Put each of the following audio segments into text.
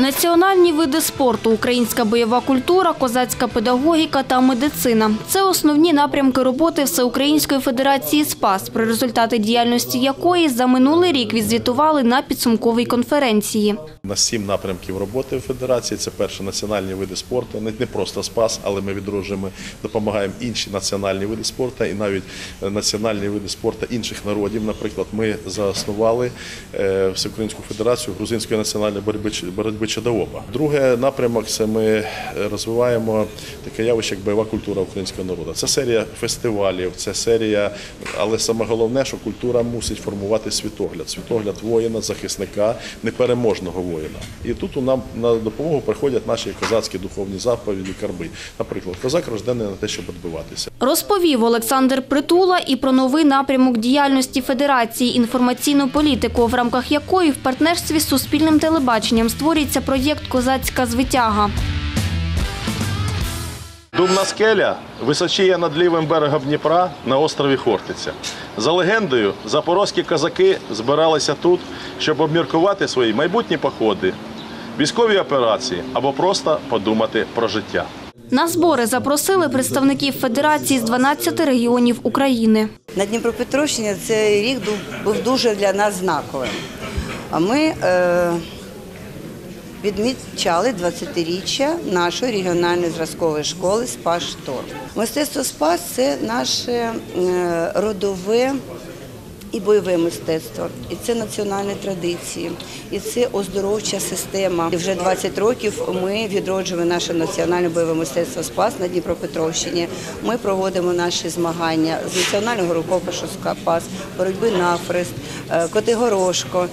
Національні види спорту, українська бойова культура, козацька педагогіка та медицина – це основні напрямки роботи Всеукраїнської федерації СПАС, про результати діяльності якої за минулий рік відзвітували на підсумковій конференції. На сім напрямків роботи в федерації. Це перше національні види спорту, не, просто спас, але ми відроджуємо, допомагаємо інші національні види спорту і навіть е, національні види спорту інших народів. Наприклад, ми заснували е, Всеукраїнську федерацію грузинської національної боротьби Чадаопа. Друге напрямок це ми е, розвиваємо таке явище, як бойова культура українського народу. Це серія фестивалів, це серія, але саме головне, що культура мусить формувати світогляд, світогляд воїна, захисника, непереможного воїна. І тут у нам на допомогу приходять наші козацькі духовні заповіді, карби. Наприклад, козак рождений на те, щоб відбиватися. Розповів Олександр Притула і про новий напрямок діяльності Федерації – інформаційну політику, в рамках якої в партнерстві з суспільним телебаченням створюється проєкт «Козацька звитяга». Думна скеля височіє над лівим берегом Дніпра на острові Хортиця. За легендою, запорозькі козаки збиралися тут, щоб обміркувати свої майбутні походи, військові операції або просто подумати про життя. На збори запросили представників Федерації з 12 регіонів України. На Дніпропетровщині цей рік був дуже для нас знаковим. А ми е, відмічали 20-річчя нашої регіональної зразкової школи «Спас Шторм». Мистецтво «Спас» – це наше е, родове і бойове мистецтво, і це національні традиції, і це оздоровча система. І вже 20 років ми відроджуємо наше національне бойове мистецтво «Спас» на Дніпропетровщині. Ми проводимо наші змагання з національного рукопишу «Спас», боротьби на фрест, е, Котигорошко.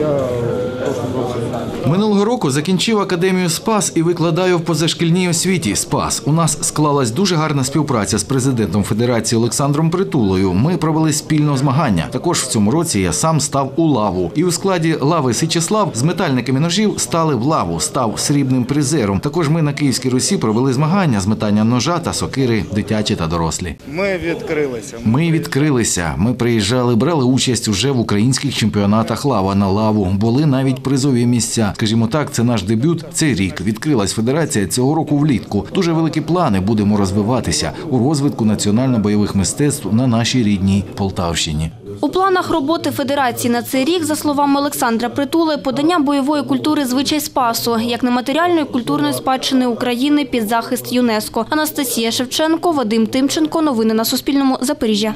Минулого року закінчив академію СПАС і викладаю в позашкільній освіті СПАС. У нас склалась дуже гарна співпраця з президентом Федерації Олександром Притулою. Ми провели спільно змагання. Також в цьому році я сам став у лаву. І у складі лави Сичеслав з метальниками ножів стали в лаву, став срібним призером. Також ми на Київській Русі провели змагання з метання ножа та сокири дитячі та дорослі. Ми відкрилися. Ми відкрилися. Ми приїжджали, брали участь уже в українських чемпіонатах лава на лаву. Були навіть призові місця. Скажімо так, це наш дебют. Цей рік відкрилась федерація цього року влітку. Дуже великі плани. Будемо розвиватися у розвитку національно-бойових мистецтв на нашій рідній Полтавщині. У планах роботи Федерації на цей рік, за словами Олександра Притули, подання бойової культури звичай Спасу як нематеріальної культурної спадщини України під захист ЮНЕСКО. Анастасія Шевченко, Вадим Тимченко. Новини на Суспільному. Запоріжжя.